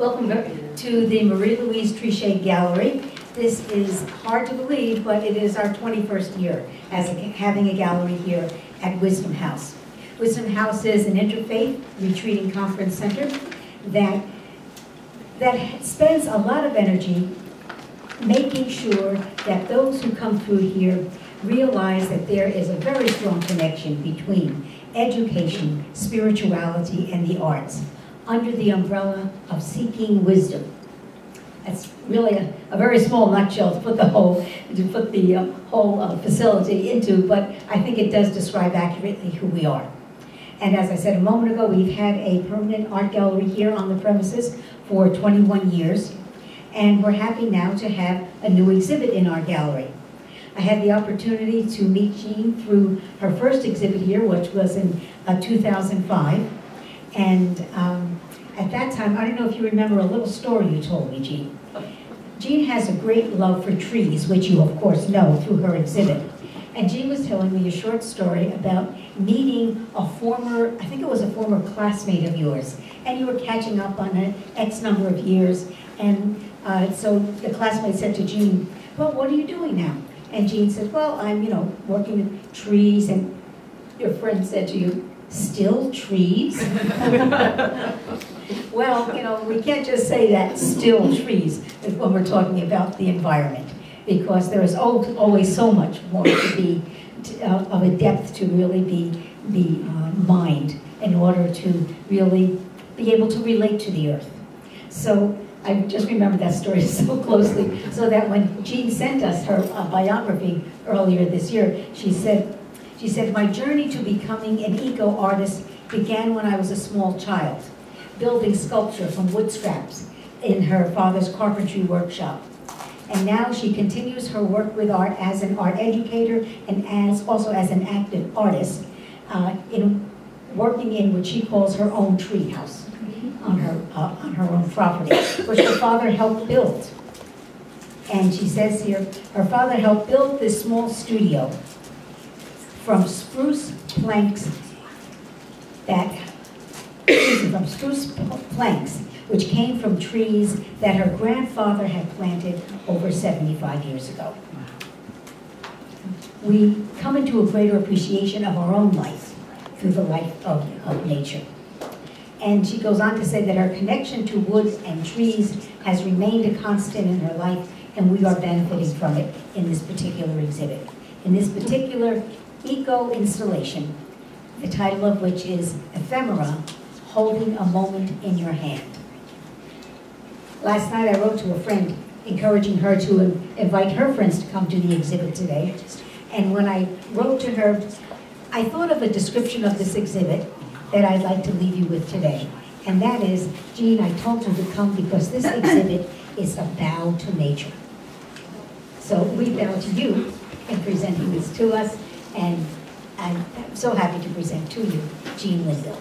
Welcome to the Marie Louise Trichet Gallery. This is hard to believe, but it is our 21st year as a, having a gallery here at Wisdom House. Wisdom House is an interfaith retreating conference center that, that spends a lot of energy making sure that those who come through here realize that there is a very strong connection between education, spirituality, and the arts under the umbrella of seeking wisdom. That's really a, a very small nutshell to put the whole, to put the uh, whole uh, facility into, but I think it does describe accurately who we are. And as I said a moment ago, we've had a permanent art gallery here on the premises for 21 years, and we're happy now to have a new exhibit in our gallery. I had the opportunity to meet Jean through her first exhibit here, which was in uh, 2005. And um, at that time, I don't know if you remember a little story you told me, Jean. Jean has a great love for trees, which you of course know through her exhibit. And Jean was telling me a short story about meeting a former, I think it was a former classmate of yours, and you were catching up on an X number of years. And uh, so the classmate said to Jean, well, what are you doing now? And Jean said, well, I'm, you know, working with trees. And your friend said to you, still trees? well, you know, we can't just say that still trees when we're talking about the environment because there is always so much more to be, uh, of a depth to really be, be uh, mined in order to really be able to relate to the earth. So I just remember that story so closely, so that when Jean sent us her uh, biography earlier this year, she said, she said, my journey to becoming an eco-artist began when I was a small child, building sculpture from wood scraps in her father's carpentry workshop. And now she continues her work with art as an art educator and as also as an active artist uh, in working in what she calls her own tree house on her, uh, on her own property, which her father helped build. And she says here, her father helped build this small studio from spruce planks that, from spruce planks, which came from trees that her grandfather had planted over 75 years ago. We come into a greater appreciation of our own life through the life of, of nature. And she goes on to say that her connection to woods and trees has remained a constant in her life, and we are benefiting from it in this particular exhibit. In this particular eco installation, the title of which is Ephemera, Holding a Moment in Your Hand. Last night I wrote to a friend encouraging her to invite her friends to come to the exhibit today. And when I wrote to her, I thought of a description of this exhibit that I'd like to leave you with today. And that is, Jean, I told you to come because this exhibit is a bow to nature. So we bow to you in presenting this to us, and I'm so happy to present to you Jean Linville.